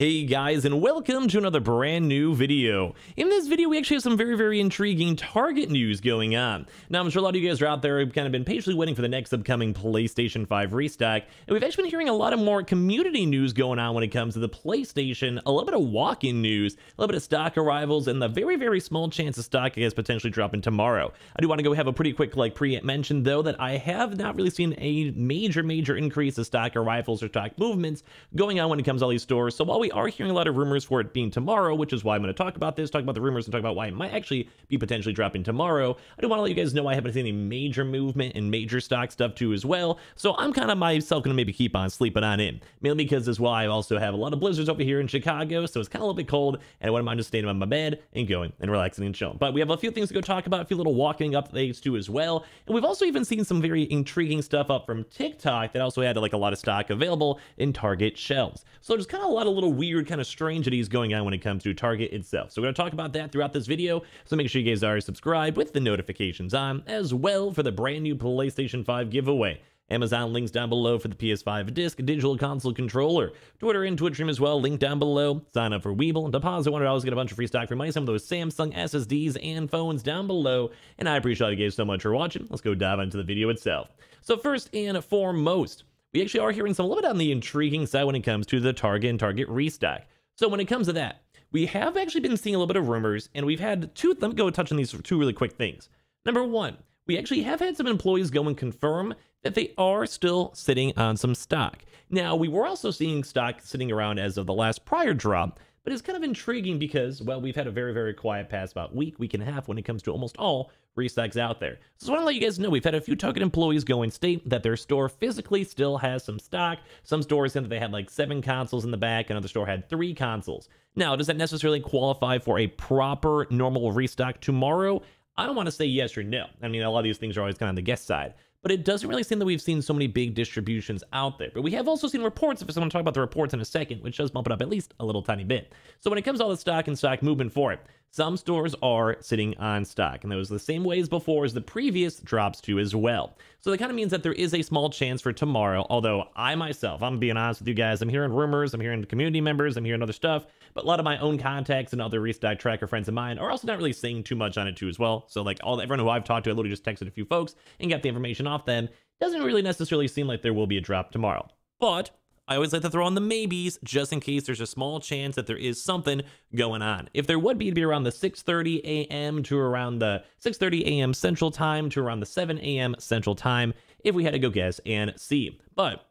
Hey guys and welcome to another brand new video. In this video we actually have some very very intriguing Target news going on. Now I'm sure a lot of you guys are out there who've kind of been patiently waiting for the next upcoming PlayStation 5 restock and we've actually been hearing a lot of more community news going on when it comes to the PlayStation, a little bit of walk-in news, a little bit of stock arrivals and the very very small chance of stock I guess potentially dropping tomorrow. I do want to go have a pretty quick like pre-mention though that I have not really seen a major major increase of stock arrivals or stock movements going on when it comes to all these stores so while we we are hearing a lot of rumors for it being tomorrow, which is why I'm going to talk about this, talk about the rumors, and talk about why it might actually be potentially dropping tomorrow. I do want to let you guys know I haven't seen any major movement and major stock stuff too as well, so I'm kind of myself going to maybe keep on sleeping on in. Mainly because as well, I also have a lot of blizzards over here in Chicago, so it's kind of a little bit cold, and I wouldn't mind just staying on my bed and going and relaxing and chilling. But we have a few things to go talk about, a few little walking updates too as well, and we've also even seen some very intriguing stuff up from TikTok that also had like a lot of stock available in Target shelves. So there's kind of a lot of little weird kind of strangeties going on when it comes to Target itself. So we're going to talk about that throughout this video. So make sure you guys are subscribed with the notifications on as well for the brand new PlayStation 5 giveaway. Amazon links down below for the PS5 disc, digital console controller, Twitter and Twitch stream as well, link down below. Sign up for Webull, deposit $100, get a bunch of free stock for money, some of those Samsung SSDs and phones down below. And I appreciate you guys so much for watching. Let's go dive into the video itself. So first and foremost, we actually are hearing some a little bit on the intriguing side when it comes to the Target and Target restock. So when it comes to that, we have actually been seeing a little bit of rumors, and we've had two. Let me go touch on these two really quick things. Number one, we actually have had some employees go and confirm that they are still sitting on some stock. Now, we were also seeing stock sitting around as of the last prior drop, but it's kind of intriguing because, well, we've had a very, very quiet past about week, week and a half when it comes to almost all restocks out there. So I want to let you guys know we've had a few Target employees go and state that their store physically still has some stock. Some stores said that they had like seven consoles in the back, another store had three consoles. Now, does that necessarily qualify for a proper normal restock tomorrow? I don't want to say yes or no. I mean, a lot of these things are always kind of on the guest side but it doesn't really seem that we've seen so many big distributions out there. But we have also seen reports, if to talk about the reports in a second, which does bump it up at least a little tiny bit. So when it comes to all the stock and stock movement for it, some stores are sitting on stock, and that was the same way as before as the previous drops too as well. So that kind of means that there is a small chance for tomorrow, although I myself, I'm being honest with you guys, I'm hearing rumors, I'm hearing community members, I'm hearing other stuff, but a lot of my own contacts and other restock tracker friends of mine are also not really saying too much on it too as well. So like all everyone who I've talked to, I literally just texted a few folks and got the information off them. Doesn't really necessarily seem like there will be a drop tomorrow. But I always like to throw on the maybes just in case there's a small chance that there is something going on. If there would be, to be around the 6.30 a.m. to around the 6.30 a.m. Central Time to around the 7 a.m. Central Time, if we had to go guess and see. But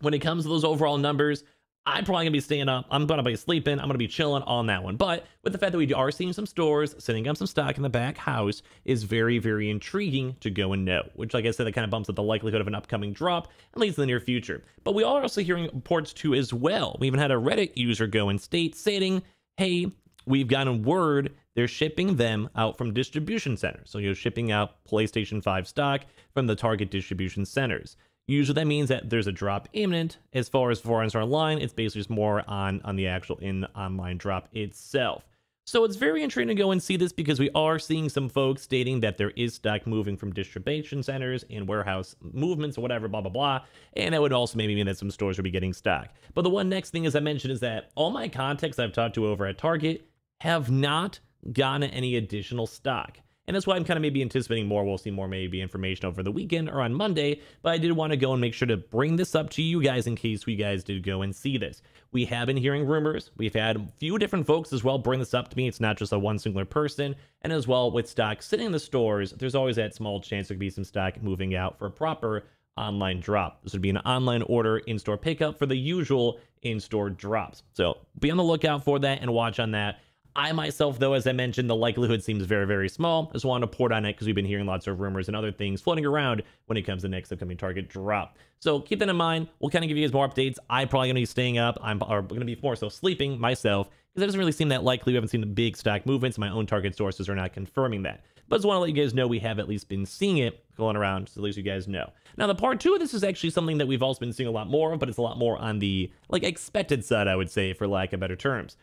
when it comes to those overall numbers, I'm probably gonna be staying up. I'm gonna be sleeping. I'm gonna be chilling on that one. But with the fact that we are seeing some stores sending up some stock in the back house is very, very intriguing to go and know. Which, like I said, that kind of bumps up the likelihood of an upcoming drop, at least in the near future. But we are also hearing reports too as well. We even had a Reddit user go and state stating, "Hey, we've gotten word they're shipping them out from distribution centers. So you're shipping out PlayStation 5 stock from the Target distribution centers." Usually that means that there's a drop imminent. As far as foreigns are online, it's basically just more on, on the actual in online drop itself. So it's very intriguing to go and see this because we are seeing some folks stating that there is stock moving from distribution centers and warehouse movements or whatever, blah, blah, blah. And that would also maybe mean that some stores would be getting stock. But the one next thing, as I mentioned, is that all my contacts I've talked to over at Target have not gotten any additional stock. And that's why I'm kind of maybe anticipating more. We'll see more maybe information over the weekend or on Monday. But I did want to go and make sure to bring this up to you guys in case you guys did go and see this. We have been hearing rumors. We've had a few different folks as well bring this up to me. It's not just a one singular person. And as well with stock sitting in the stores, there's always that small chance there could be some stock moving out for a proper online drop. This would be an online order in-store pickup for the usual in-store drops. So be on the lookout for that and watch on that. I myself, though, as I mentioned, the likelihood seems very, very small. Just want to port on it because we've been hearing lots of rumors and other things floating around when it comes to next upcoming target drop. So keep that in mind. We'll kind of give you guys more updates. I'm probably going to be staying up. I'm going to be more so sleeping myself because it doesn't really seem that likely. We haven't seen the big stack movements. My own target sources are not confirming that. But just want to let you guys know we have at least been seeing it going around, so at least you guys know. Now, the part two of this is actually something that we've also been seeing a lot more of, but it's a lot more on the, like, expected side, I would say, for lack of better terms.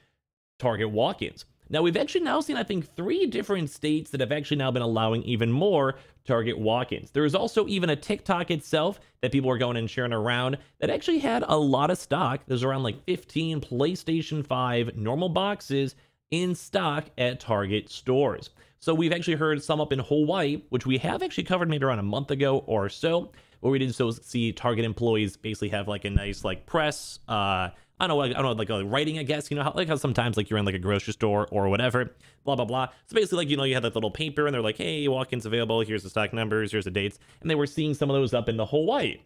Target walk-ins. Now, we've actually now seen, I think, three different states that have actually now been allowing even more Target walk ins. There was also even a TikTok itself that people were going and sharing around that actually had a lot of stock. There's around like 15 PlayStation 5 normal boxes in stock at Target stores. So we've actually heard some up in Hawaii, which we have actually covered maybe around a month ago or so, where we did so see Target employees basically have like a nice like press, uh, I don't know, I don't know, like a uh, writing, I guess. You know, how, like how sometimes like you're in like a grocery store or whatever, blah blah blah. So basically, like you know, you have that little paper, and they're like, "Hey, walk-ins available. Here's the stock numbers. Here's the dates." And they were seeing some of those up in the Hawaii.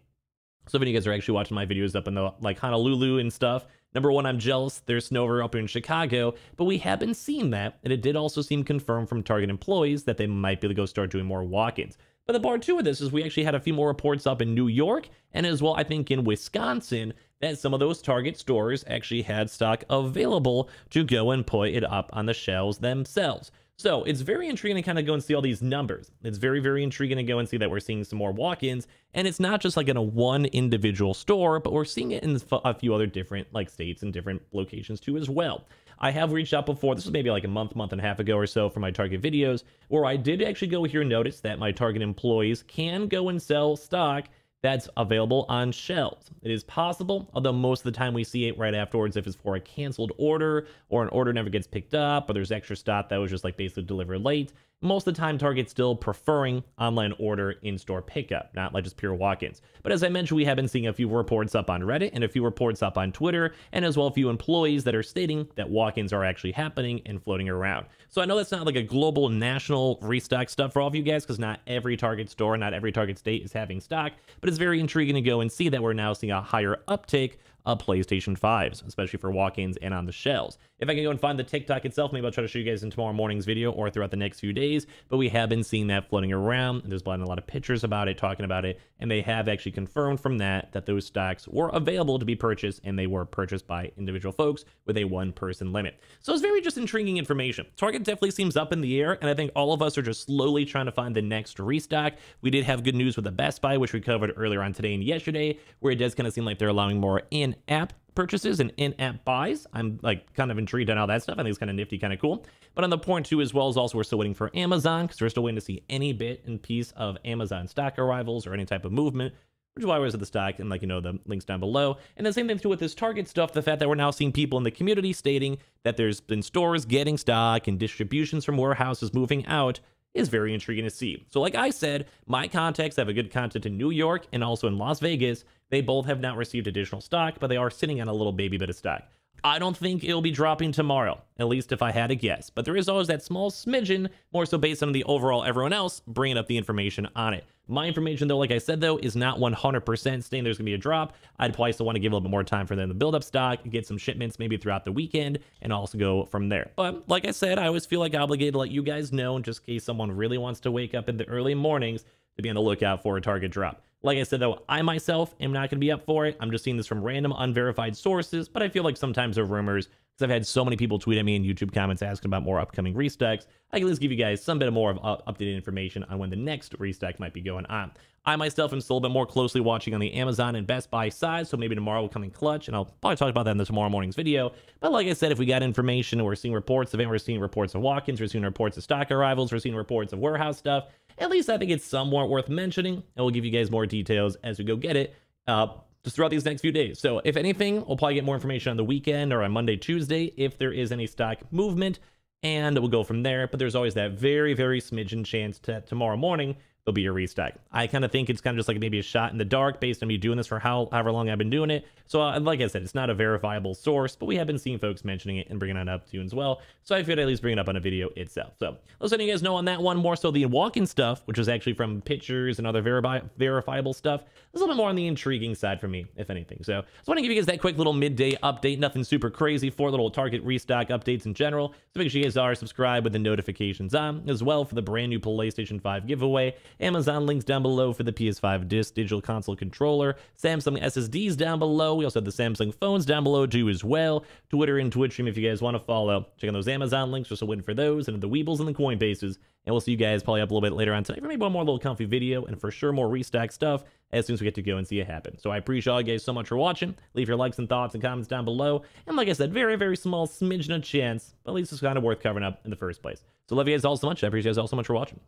So if any of you guys are actually watching my videos up in the like Honolulu and stuff, number one, I'm jealous. There's snow over up in Chicago, but we have been seeing that, and it did also seem confirmed from Target employees that they might be able to go start doing more walk-ins. But the part two of this is we actually had a few more reports up in New York and as well, I think in Wisconsin, that some of those Target stores actually had stock available to go and put it up on the shelves themselves. So it's very intriguing to kind of go and see all these numbers. It's very, very intriguing to go and see that we're seeing some more walk-ins. And it's not just like in a one individual store, but we're seeing it in a few other different like states and different locations too as well. I have reached out before. This was maybe like a month, month and a half ago or so for my Target videos, where I did actually go here and notice that my Target employees can go and sell stock that's available on shelves. It is possible, although most of the time we see it right afterwards if it's for a canceled order or an order never gets picked up or there's extra stock that was just like basically delivered late. Most of the time, Target's still preferring online order in-store pickup, not like just pure walk-ins. But as I mentioned, we have been seeing a few reports up on Reddit and a few reports up on Twitter, and as well a few employees that are stating that walk-ins are actually happening and floating around. So I know that's not like a global national restock stuff for all of you guys, because not every Target store, not every Target state is having stock, but it's very intriguing to go and see that we're now seeing a higher uptake of PlayStation 5s, especially for walk-ins and on the shelves. If I can go and find the TikTok itself, maybe I'll try to show you guys in tomorrow morning's video or throughout the next few days, but we have been seeing that floating around. There's been a lot of pictures about it, talking about it, and they have actually confirmed from that that those stocks were available to be purchased, and they were purchased by individual folks with a one-person limit. So it's very just intriguing information. Target definitely seems up in the air, and I think all of us are just slowly trying to find the next restock. We did have good news with the Best Buy, which we covered earlier on today and yesterday, where it does kind of seem like they're allowing more in-app purchases and in-app buys. I'm like kind of intrigued on all that stuff. I think it's kind of nifty, kind of cool. But on the point two as well as also we're still waiting for Amazon because we're still waiting to see any bit and piece of Amazon stock arrivals or any type of movement. Which is why we're at the stock and like you know the links down below. And the same thing too with this Target stuff, the fact that we're now seeing people in the community stating that there's been stores getting stock and distributions from warehouses moving out is very intriguing to see. So like I said, my contacts have a good content in New York and also in Las Vegas. They both have not received additional stock, but they are sitting on a little baby bit of stock. I don't think it'll be dropping tomorrow, at least if I had a guess. But there is always that small smidgen, more so based on the overall everyone else bringing up the information on it. My information, though, like I said, though, is not 100% saying there's going to be a drop. I'd probably still want to give a little bit more time for them to build up stock, get some shipments maybe throughout the weekend, and also go from there. But like I said, I always feel like obligated to let you guys know, in just case someone really wants to wake up in the early mornings to be on the lookout for a target drop. Like I said, though, I myself am not going to be up for it. I'm just seeing this from random, unverified sources, but I feel like sometimes they're rumors I've had so many people tweet at me in YouTube comments asking about more upcoming restocks. I can at least give you guys some bit of more of uh, updated information on when the next restock might be going on. I myself am still a bit more closely watching on the Amazon and Best Buy side, so maybe tomorrow will come in clutch, and I'll probably talk about that in the tomorrow morning's video. But like I said, if we got information, we're seeing reports of it, we're seeing reports of walk-ins, we're seeing reports of stock arrivals, we're seeing reports of warehouse stuff, at least I think it's somewhat worth mentioning, and we'll give you guys more details as we go get it. Uh, just throughout these next few days. So if anything, we'll probably get more information on the weekend or on Monday, Tuesday, if there is any stock movement, and we'll go from there. But there's always that very, very smidgen chance that tomorrow morning there'll be a restock. I kind of think it's kind of just like maybe a shot in the dark based on me doing this for how, however long I've been doing it. So uh, like I said, it's not a verifiable source, but we have been seeing folks mentioning it and bringing it up to as well. So I figured I'd at least bring it up on a video itself. So let's let you guys know on that one more so the walk-in stuff, which was actually from pictures and other veri verifiable stuff. A little bit more on the intriguing side for me, if anything. So just want to give you guys that quick little midday update. Nothing super crazy. for little Target restock updates in general. So make sure you guys are subscribed with the notifications on as well for the brand new PlayStation 5 giveaway Amazon links down below for the PS5 disc digital console controller, Samsung SSDs down below. We also have the Samsung phones down below too as well. Twitter and Twitch stream if you guys want to follow. Check out those Amazon links, just a win for those, and the Webulls and the Coinbases. And we'll see you guys probably up a little bit later on tonight for maybe one more little comfy video, and for sure more restack stuff as soon as we get to go and see it happen. So I appreciate all you guys so much for watching. Leave your likes and thoughts and comments down below. And like I said, very, very small smidgen of chance, but at least it's kind of worth covering up in the first place. So love you guys all so much. I appreciate you guys all so much for watching.